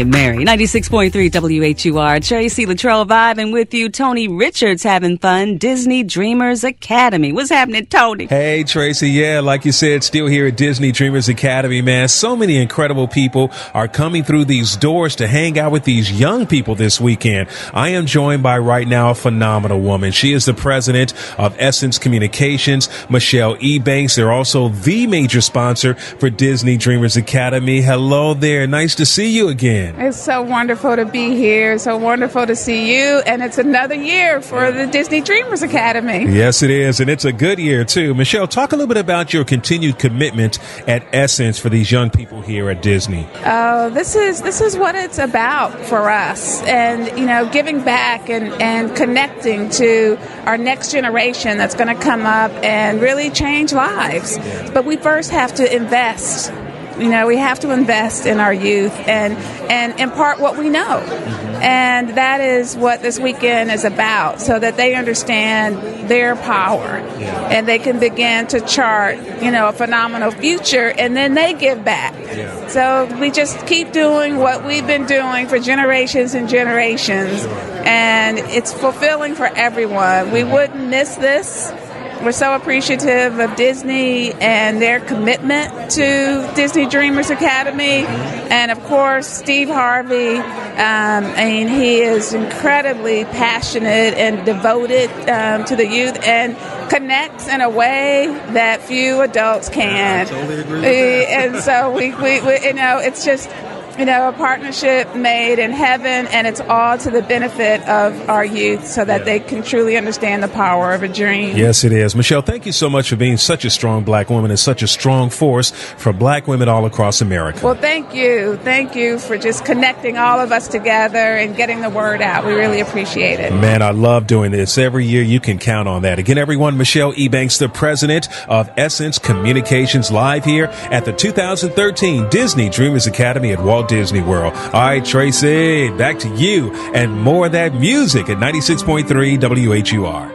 And Mary. 96.3 WHUR. Traci LaTrelle vibing with you. Tony Richards having fun. Disney Dreamers Academy. What's happening, Tony? Hey, Traci. Yeah, like you said, still here at Disney Dreamers Academy, man. So many incredible people are coming through these doors to hang out with these young people this weekend. I am joined by right now a phenomenal woman. She is the president of Essence Communications, Michelle Ebanks. They're also the major sponsor for Disney Dreamers Academy. Hello there. Nice to see you again. It's so wonderful to be here. So wonderful to see you. And it's another year for the Disney Dreamers Academy. Yes, it is. And it's a good year, too. Michelle, talk a little bit about your continued commitment at Essence for these young people here at Disney. Oh, this is this is what it's about for us. And, you know, giving back and, and connecting to our next generation that's going to come up and really change lives. But we first have to invest you know, we have to invest in our youth and and impart what we know. Mm-hmm. And that is what this weekend is about, so that they understand their power and they can begin to chart, you know, a phenomenal future and then they give back. So we just keep doing what we've been doing for generations and generations. And it's fulfilling for everyone. We wouldn't miss this we're so appreciative of Disney and their commitment to Disney Dreamers Academy. And of course, Steve Harvey. Um, I mean, he is incredibly passionate and devoted um, to the youth and connects in a way that few adults can. I totally agree And so we, we, we, you know, it's just you know, a partnership made in heaven, and it's all to the benefit of our youth so that yeah. they can truly understand the power of a dream. Yes, it is. Michelle, thank you so much for being such a strong black woman and such a strong force for black women all across America. Well, thank you. Thank you for just connecting all of us together and getting the word out. We really appreciate it. Man, I love doing this. Every year you can count on that. Again, everyone, Michelle Ebanks, the president of Essence Communications, live here at the 2013 Disney Dreamers Academy at Walt Disney World. All right, Traci, back to you and more of that music at 96.3 WHUR.